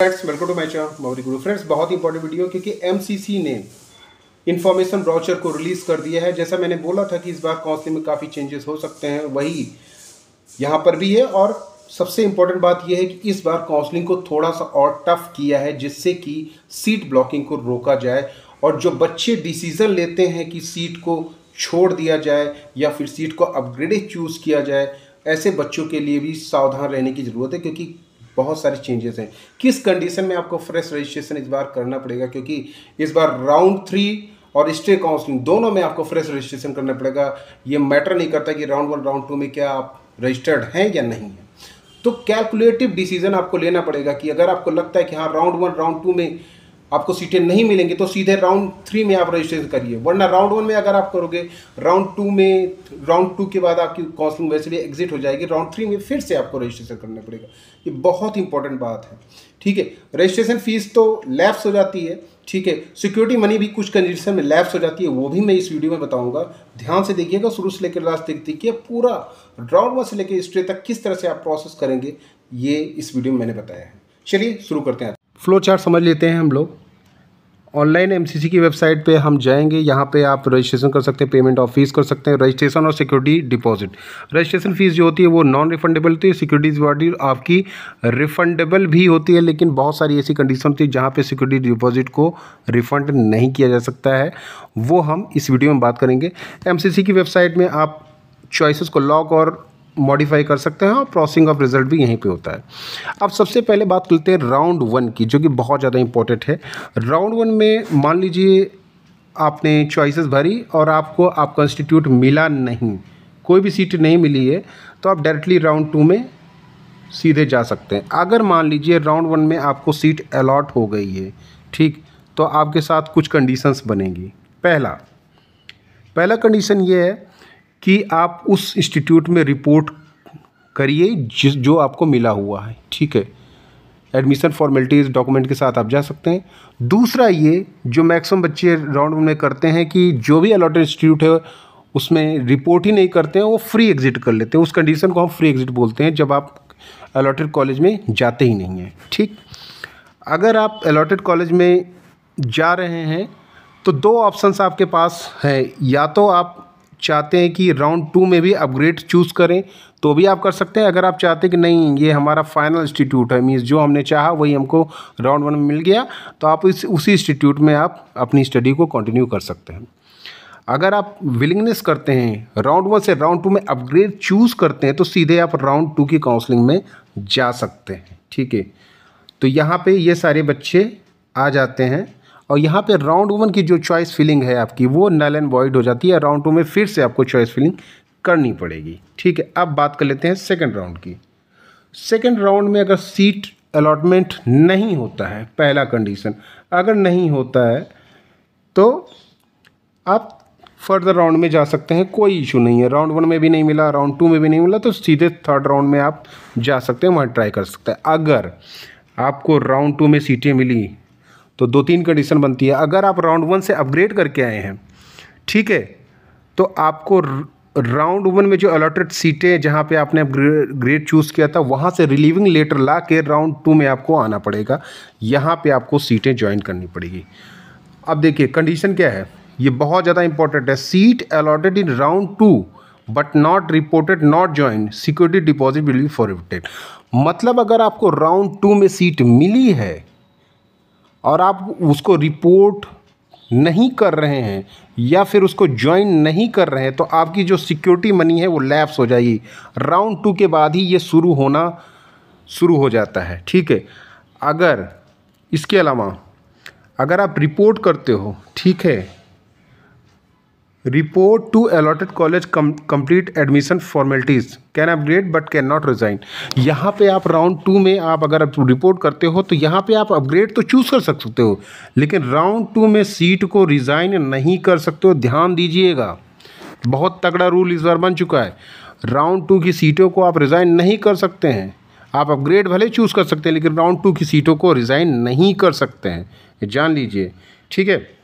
Friends welcome to my channel Mauri Guru friends बहुत ही important video क्योंकि MCC ने इन्फॉर्मेशन ब्राउचर को रिलीज़ कर दिया है। जैसा मैंने बोला था कि इस बार काउंसलिंग में काफ़ी चेंजेस हो सकते हैं, वही यहाँ पर भी है और सबसे इम्पोर्टेंट बात यह है कि इस बार काउंसलिंग को थोड़ा सा और टफ किया है, जिससे कि सीट ब्लॉकिंग को रोका जाए और जो बच्चे डिसीज़न लेते हैं कि सीट को छोड़ दिया जाए या फिर सीट को अपग्रेडेड चूज़ किया जाए, ऐसे बच्चों के लिए भी सावधान रहने की ज़रूरत है, क्योंकि बहुत सारे चेंजेस हैं। किस कंडीशन में आपको फ्रेश रजिस्ट्रेशन इस बार करना पड़ेगा? क्योंकि इस बार राउंड थ्री और स्टे काउंसलिंग दोनों में आपको फ्रेश रजिस्ट्रेशन करना पड़ेगा। ये मैटर नहीं करता कि राउंड वन राउंड टू में क्या आप रजिस्टर्ड हैं या नहीं है। तो कैलकुलेटिव डिसीज़न आपको लेना पड़ेगा कि अगर आपको लगता है कि हाँ राउंड वन राउंड टू में आपको सीटें नहीं मिलेंगी तो सीधे राउंड थ्री में आप रजिस्ट्रेशन करिए। वरना राउंड वन में अगर आप करोगे राउंड टू में राउंड टू के बाद आपकी काउंसलिंग वैसे भी एग्जिट हो जाएगी राउंड थ्री में फिर से आपको रजिस्ट्रेशन करना पड़ेगा। ये बहुत इंपॉर्टेंट बात है। ठीक है रजिस्ट्रेशन फ़ीस तो लैप्स हो जाती है, ठीक है सिक्योरिटी मनी भी कुछ कंडीशन में लैप्स हो जाती है, वो भी मैं इस वीडियो में बताऊँगा। ध्यान से देखिएगा, शुरू से लेकर लास्ट तक देखिए, पूरा राउंड वन से लेकर स्ट्रे तक किस तरह से आप प्रोसेस करेंगे, ये इस वीडियो में मैंने बताया है। चलिए, शुरू करते हैं। फ्लो चार्ट समझ लेते हैं हम लोग। ऑनलाइन एमसीसी की वेबसाइट पे हम जाएँगे। यहाँ पे आप रजिस्ट्रेशन कर सकते हैं पेमेंट ऑफ़ फ़ीस कर सकते हैं रजिस्ट्रेशन और सिक्योरिटी डिपॉजिट रजिस्ट्रेशन फ़ीस जो होती है वो नॉन रिफंडेबल होती है। सिक्योरिटी डिपॉजिट आपकी रिफंडेबल भी होती है, लेकिन बहुत सारी ऐसी कंडीशन होती है जहाँ पे सिक्योरिटी डिपॉजिट को रिफ़ंड नहीं किया जा सकता है। वो हम इस वीडियो में बात करेंगे। एमसीसी की वेबसाइट में आप चॉइसेस को लॉक और मॉडिफाई कर सकते हैं और प्रोसेसिंग ऑफ़ रिज़ल्ट भी यहीं पे होता है। अब सबसे पहले बात करते हैं राउंड वन की, जो कि बहुत ज़्यादा इंपॉर्टेंट है। राउंड वन में मान लीजिए आपने चॉइसेस भरी और आपको आपका इंस्टीट्यूट मिला नहीं, कोई भी सीट नहीं मिली है तो आप डायरेक्टली राउंड टू में सीधे जा सकते हैं। अगर मान लीजिए राउंड वन में आपको सीट अलॉट हो गई है, ठीक तो आपके साथ कुछ कंडीशंस बनेंगी। पहला पहला कंडीशन ये है कि आप उस इंस्टीट्यूट में रिपोर्ट करिए जिस, जो आपको मिला हुआ है, ठीक है? एडमिशन फॉर्मेलिटीज़ डॉक्यूमेंट के साथ आप जा सकते हैं। दूसरा ये, जो मैक्सिमम बच्चे राउंड में करते हैं कि जो भी अलॉटेड इंस्टीट्यूट है, उसमें रिपोर्ट ही नहीं करते हैं, वो फ्री एग्ज़िट कर लेते हैं। उस कंडीशन को हम फ्री एग्ज़िट बोलते हैं, जब आप अलॉटेड कॉलेज में जाते ही नहीं हैं, ठीक? अगर आप अलॉटेड कॉलेज में जा रहे हैं तो दो ऑप्शंस आपके पास हैं। या तो आप चाहते हैं कि राउंड टू में भी अपग्रेड चूज़ करें तो भी आप कर सकते हैं। अगर आप चाहते हैं कि नहीं, ये हमारा फाइनल इंस्टीट्यूट है मीन्स जो हमने चाहा, वही हमको राउंड वन में मिल गया। तो आप इस, उसी इंस्टीट्यूट में आप अपनी स्टडी को कंटिन्यू कर सकते हैं। अगर आप विलिंगनेस करते हैं राउंड वन से राउंड टू में अपग्रेड चूज़ करते हैं तो सीधे आप राउंड टू की काउंसलिंग में जा सकते हैं। ठीक है? तो यहाँ पे ये सारे बच्चे आ जाते हैं। और यहाँ पे राउंड वन की जो चॉइस फिलिंग है आपकी, वो नल एंड वॉइड हो जाती है। राउंड टू में फिर से आपको चॉइस फिलिंग करनी पड़ेगी। ठीक है, अब बात कर लेते हैं सेकेंड राउंड की। सेकेंड राउंड में अगर सीट अलॉटमेंट नहीं होता है, पहला कंडीशन अगर नहीं होता है तो आप फर्दर राउंड में जा सकते हैं, कोई इशू नहीं है। राउंड वन में भी नहीं मिला राउंड टू में भी नहीं मिला तो सीधे थर्ड राउंड में आप जा सकते हैं, वहाँ ट्राई कर सकते हैं। अगर आपको राउंड टू में सीटें मिली तो दो तीन कंडीशन बनती है। अगर आप राउंड वन से अपग्रेड करके आए हैं, ठीक है तो आपको राउंड वन में जो अलॉटेड सीटें जहाँ पे आपने ग्रेड चूज़ किया था, वहाँ से रिलीविंग लेटर ला के राउंड टू में आपको आना पड़ेगा। यहाँ पे आपको सीटें ज्वाइन करनी पड़ेगी। अब देखिए कंडीशन क्या है? ये बहुत ज़्यादा इंपॉर्टेंट है। Seat allotted in round two but not reported not join security deposit will be forwarded मतलब अगर आपको राउंड टू में सीट मिली है और आप उसको रिपोर्ट नहीं कर रहे हैं या फिर उसको ज्वाइन नहीं कर रहे हैं तो आपकी जो सिक्योरिटी मनी है वो लैप्स हो जाएगी। राउंड टू के बाद ही ये शुरू होना शुरू हो जाता है, ठीक है? अगर, इसके अलावा, अगर आप रिपोर्ट करते हो, ठीक है? Report to allotted college complete admission formalities can upgrade but can not resign यहाँ पे आप राउंड टू में आप अगर आप रिपोर्ट करते हो तो यहाँ पे आप अपग्रेड तो चूज़ कर सकते हो. लेकिन राउंड टू में सीट को रिज़ाइन नहीं कर सकते हो, ध्यान दीजिएगा. बहुत तगड़ा रूल इस बार बन चुका है. राउंड टू की सीटों को आप रिज़ाइन नहीं कर सकते हैं. आप अपग्रेड भले चूज़ कर सकते हैं, लेकिन राउंड टू की सीटों को रिज़ाइन नहीं कर सकते हैं. जान लीजिए. ठीक है?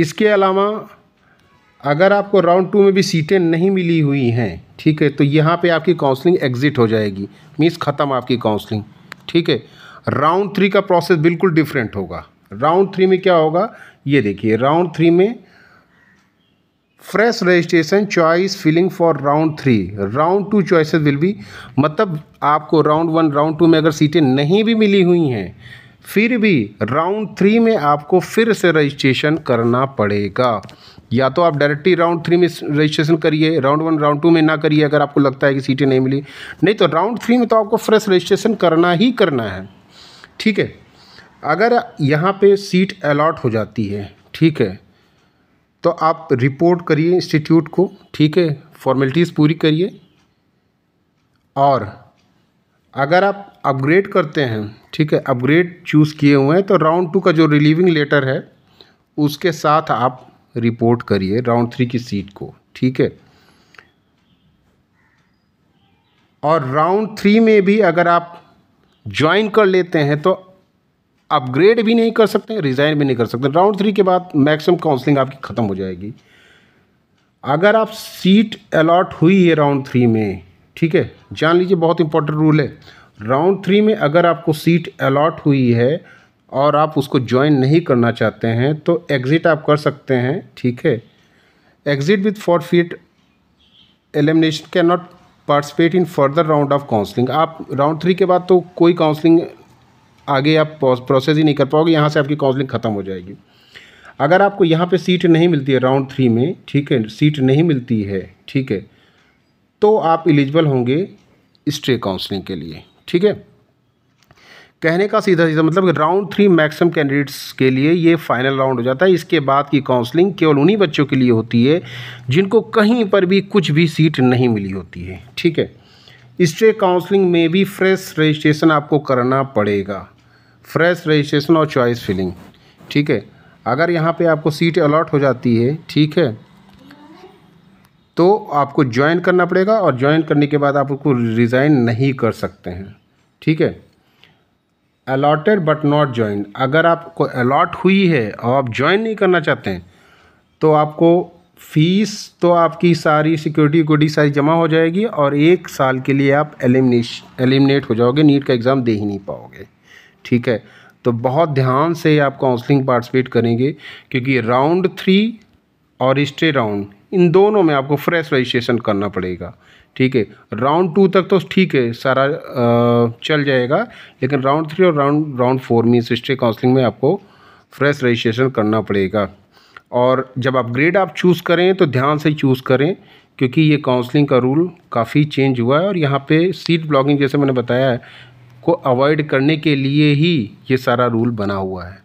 इसके अलावा, अगर आपको राउंड टू में भी सीटें नहीं मिली हुई हैं, ठीक है तो यहाँ पे आपकी काउंसलिंग एग्ज़िट हो जाएगी। मीन्स ख़त्म आपकी काउंसलिंग ठीक है। राउंड थ्री का प्रोसेस बिल्कुल डिफरेंट होगा। राउंड थ्री में क्या होगा? ये देखिए राउंड थ्री में fresh registration choice filling for round three round two choices will be मतलब आपको राउंड वन राउंड टू में अगर सीटें नहीं भी मिली हुई हैं फिर भी राउंड थ्री में आपको फिर से रजिस्ट्रेशन करना पड़ेगा। या तो आप डायरेक्टली राउंड थ्री में रजिस्ट्रेशन करिए राउंड वन राउंड टू में ना करिए, अगर आपको लगता है कि सीटें नहीं मिली। नहीं तो राउंड थ्री में तो आपको फ्रेश रजिस्ट्रेशन करना ही करना है। ठीक है? अगर यहाँ पे सीट अलॉट हो जाती है, ठीक है? तो आप रिपोर्ट करिए इंस्टीट्यूट को, ठीक है? फॉर्मेलिटीज़ पूरी करिए। और अगर आप अपग्रेड करते हैं ठीक है अपग्रेड चूज़ किए हुए हैं। तो राउंड टू का जो रिलीविंग लेटर है, उसके साथ आप रिपोर्ट करिए राउंड थ्री की सीट को, ठीक है। और राउंड थ्री में भी अगर आप ज्वाइन कर लेते हैं तो अपग्रेड भी नहीं कर सकते रिज़ाइन भी नहीं कर सकते। राउंड थ्री के बाद मैक्सिमम काउंसलिंग आपकी ख़त्म हो जाएगी। अगर आप सीट अलॉट हुई है राउंड थ्री में, ठीक है, जान लीजिए बहुत इंपॉर्टेंट रूल है। राउंड थ्री में अगर आपको सीट अलॉट हुई है और आप उसको ज्वाइन नहीं करना चाहते हैं तो एग्ज़िट आप कर सकते हैं, ठीक है? Exit with forfeit elimination can not participate in further round of counselling. आप राउंड थ्री के बाद तो कोई काउंसलिंग आगे आप प्रोसेस ही नहीं कर पाओगे, यहाँ से आपकी काउंसलिंग ख़त्म हो जाएगी। अगर आपको यहाँ पे सीट नहीं मिलती है राउंड थ्री में, ठीक है, सीट नहीं मिलती है, ठीक है तो आप एलिजिबल होंगे स्टे काउंसलिंग के लिए। ठीक है? कहने का सीधा सीधा मतलब राउंड थ्री मैक्सिमम कैंडिडेट्स के लिए ये फाइनल राउंड हो जाता है। इसके बाद की काउंसलिंग केवल उन्हीं बच्चों के लिए होती है जिनको कहीं पर भी कुछ भी सीट नहीं मिली होती है। ठीक है? इससे काउंसलिंग में भी फ्रेश रजिस्ट्रेशन आपको करना पड़ेगा। फ्रेश रजिस्ट्रेशन और चॉइस फिलिंग ठीक है? अगर यहाँ पे आपको सीट अलॉट हो जाती है, ठीक है? तो आपको ज्वाइन करना पड़ेगा और ज्वाइन करने के बाद आप उसको रिज़ाइन नहीं कर सकते हैं। ठीक है? अलॉटेड बट नॉट ज्वाइन अगर आपको अलॉट हुई है और आप ज्वाइन नहीं करना चाहते हैं तो आपको फ़ीस तो आपकी सारी सिक्योरिटी वक्योरिटी सारी जमा हो जाएगी और एक साल के लिए आप एलिमिनेश एलिमिनेट हो जाओगे नीट का एग्ज़ाम दे ही नहीं पाओगे। ठीक है? तो बहुत ध्यान से आप काउंसलिंग पार्टिसिपेट करेंगे, क्योंकि राउंड थ्री और स्टे राउंड इन दोनों में आपको फ्रेश रजिस्ट्रेशन करना पड़ेगा। ठीक है? राउंड टू तक तो ठीक है सारा आ, चल जाएगा। लेकिन राउंड थ्री और राउंड राउंड फोर में स्टे काउंसलिंग में आपको फ्रेश रजिस्ट्रेशन करना पड़ेगा। और जब अपग्रेड आप चूज़ करें तो ध्यान से चूज़ करें क्योंकि ये काउंसलिंग का रूल काफ़ी चेंज हुआ है। और यहाँ पे सीट ब्लॉगिंग जैसे मैंने बताया है को अवॉइड करने के लिए ही ये सारा रूल बना हुआ है।